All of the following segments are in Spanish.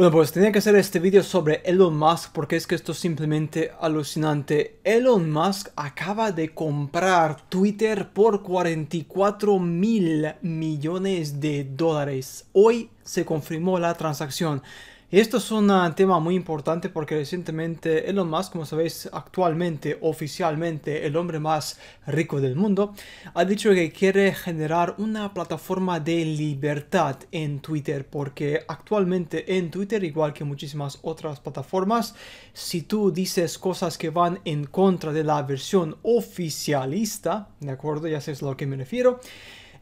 Bueno, pues tenía que hacer este vídeo sobre Elon Musk porque es que esto es simplemente alucinante. Elon Musk acaba de comprar Twitter por 44 mil millones de dólares. Hoy se confirmó la transacción. Y esto es un ah, tema muy importante porque recientemente Elon Musk, como sabéis, actualmente, oficialmente, el hombre más rico del mundo, ha dicho que quiere generar una plataforma de libertad en Twitter porque actualmente en Twitter, igual que muchísimas otras plataformas, si tú dices cosas que van en contra de la versión oficialista, ¿de acuerdo? Ya sabes a lo que me refiero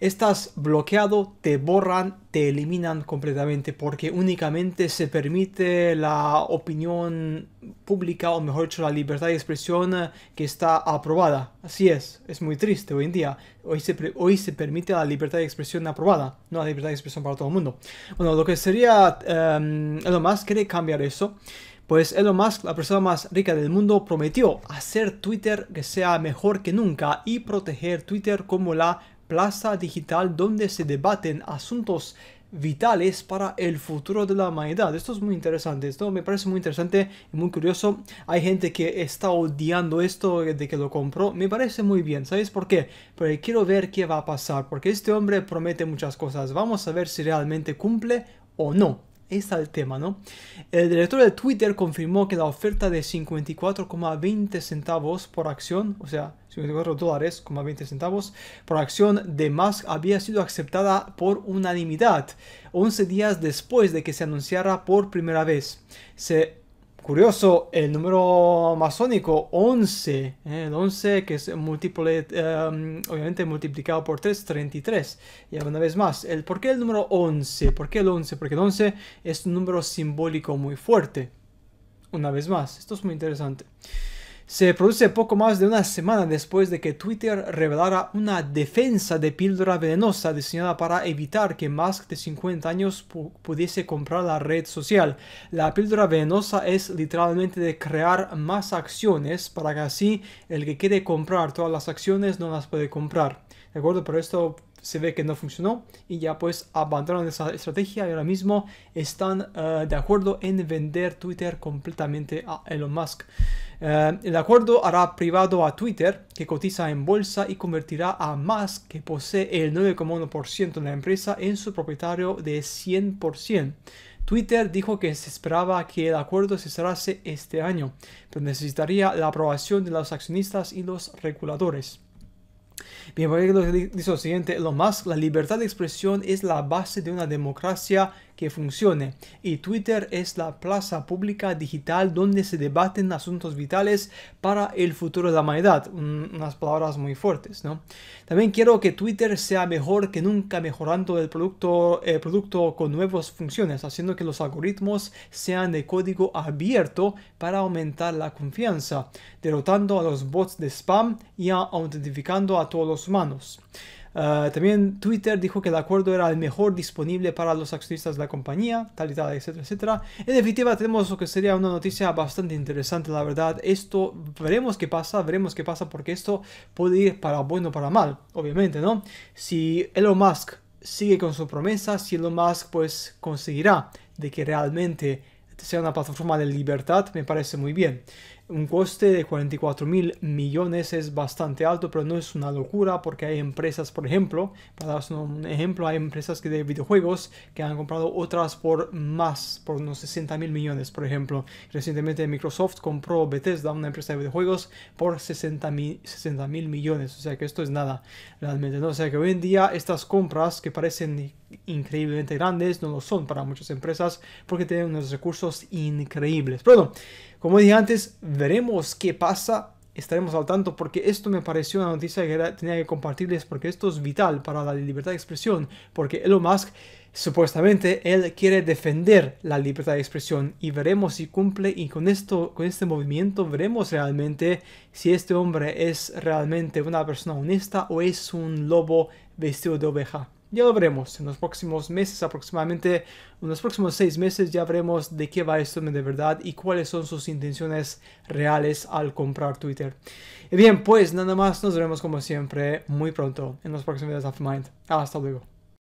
estás bloqueado, te borran, te eliminan completamente porque únicamente se permite la opinión pública o mejor dicho la libertad de expresión eh, que está aprobada. Así es, es muy triste hoy en día. Hoy se, hoy se permite la libertad de expresión aprobada, no la libertad de expresión para todo el mundo. Bueno, lo que sería um, Elon Musk quiere cambiar eso. Pues Elon Musk, la persona más rica del mundo, prometió hacer Twitter que sea mejor que nunca y proteger Twitter como la plaza digital donde se debaten asuntos vitales para el futuro de la humanidad. Esto es muy interesante, esto me parece muy interesante y muy curioso. Hay gente que está odiando esto de que lo compró. Me parece muy bien, ¿sabes por qué? Porque quiero ver qué va a pasar, porque este hombre promete muchas cosas. Vamos a ver si realmente cumple o no está el tema, ¿no? El director de Twitter confirmó que la oferta de 54,20 centavos por acción, o sea, 54 dólares, 20 centavos por acción de Musk había sido aceptada por unanimidad 11 días después de que se anunciara por primera vez. Se Curioso, el número masónico 11, ¿eh? el 11 que es múltiplo, em, obviamente multiplicado por 3, 33. Y una vez más, el, ¿por qué el número 11? ¿Por qué el 11? Porque el 11 es un número simbólico muy fuerte. Una vez más, esto es muy interesante se produce poco más de una semana después de que Twitter revelara una defensa de píldora venenosa diseñada para evitar que Musk de 50 años pudiese comprar la red social. La píldora venenosa es literalmente de crear más acciones para que así el que quiere comprar todas las acciones no las puede comprar. ¿De acuerdo? Pero esto se ve que no funcionó y ya pues abandonaron esa estrategia y ahora mismo están eh, de acuerdo en vender Twitter completamente a Elon Musk. Eh, el acuerdo hará privado a Twitter, que cotiza en bolsa, y convertirá a Musk, que posee el 9,1% de la empresa, en su propietario de 100%. Twitter dijo que se esperaba que el acuerdo se cerrase este año, pero necesitaría la aprobación de los accionistas y los reguladores. Bien, dice lo siguiente, lo más, la libertad de expresión es la base de una democracia que funcione y Twitter es la plaza pública digital donde se debaten asuntos vitales para el futuro de la humanidad. unas palabras muy fuertes, ¿no? También quiero que Twitter sea mejor que nunca mejorando el producto, el producto con nuevas funciones, haciendo que los algoritmos sean de código abierto para aumentar la confianza, derrotando a los bots de spam y autentificando a todos los humanos. Ah, también Twitter dijo que el acuerdo era el mejor disponible para los accionistas de la compañía, tal y tal, etcétera, etcétera. En definitiva, tenemos lo que sería una noticia bastante interesante, la verdad. Esto, veremos qué pasa, veremos qué pasa, porque esto puede ir para bueno o para mal, obviamente, ¿no? Si Elon Musk sigue con su promesa, si Elon Musk pues conseguirá de que realmente sea una plataforma de libertad, me parece muy bien. Un coste de 44 mil millones es bastante alto, pero no es una locura porque hay empresas, por ejemplo, para dar un ejemplo, hay empresas que de videojuegos que han comprado otras por más, por unos 60 mil millones, por ejemplo. Recientemente Microsoft compró Bethesda, una empresa de videojuegos, por 60 mil millones. O sea que esto es nada, realmente. ¿no? O sea que hoy en día estas compras que parecen increíblemente grandes no lo son para muchas empresas porque tienen unos recursos increíbles. Pero como dije antes, veremos qué pasa. Estaremos al tanto porque esto me pareció una noticia que tenía que compartirles porque esto es vital para la libertad de expresión. Porque Elon Musk, supuestamente, él quiere defender la libertad de expresión y veremos si cumple y con esto, con este movimiento veremos realmente si este hombre es realmente una persona honesta o es un lobo vestido de oveja. Ya lo veremos en los próximos meses, aproximadamente en los próximos seis meses ya veremos de qué va esto de verdad y cuáles son sus intenciones reales al comprar Twitter. Y bien, pues nada más, nos veremos como siempre muy pronto en los próximos videos de Mind. Hasta luego.